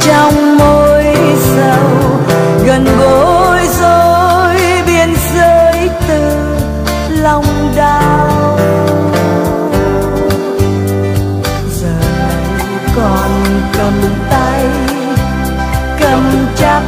trong môi sầu, gần gối rối biên giới từ lòng đau. Giờ này còn cầm tay, cầm chắc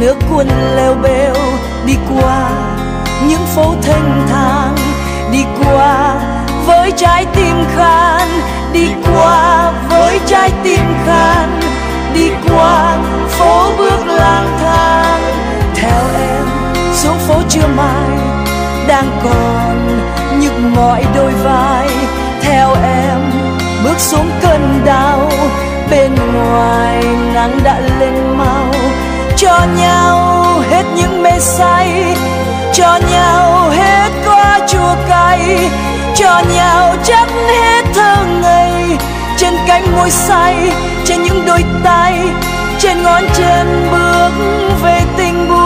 dòng nước cuốn leo bêu, đi qua những phố thanh thang, đi qua với trái tim khan, đi qua với trái tim khan, đi qua phố bước lang thang. Theo em, xuống phố trưa mai, đang còn nhức mỏi đôi vai. Theo em, bước xuống cơn đau, bên ngoài nắng đã lên mau cho nhau hết những mê say, cho nhau hết qua chua cay, cho nhau chắc hết thơ ngây. Trên cánh môi say, trên những đôi tay, trên ngón chân bước về tình buồn.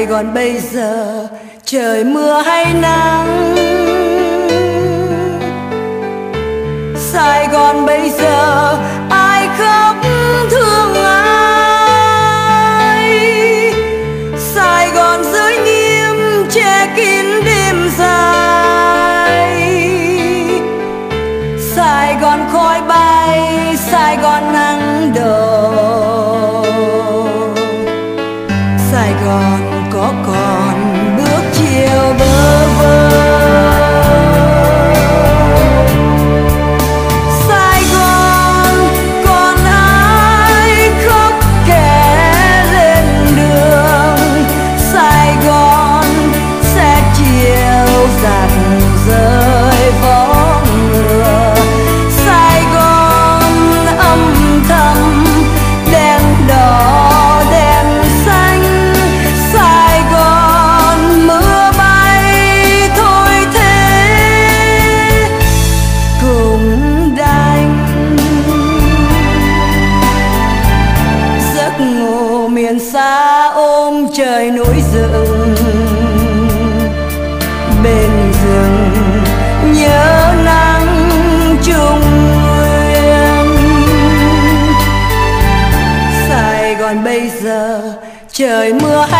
Sài Gòn bây giờ, trời mưa hay nắng? Sài Gòn bây giờ, ai khóc thương ai? Sài Gòn giới nghiêm che kín xa ôm trời núi rừng. Bên rừng nhớ nắng trung nguyên. Sài Gòn bây giờ trời mưa hay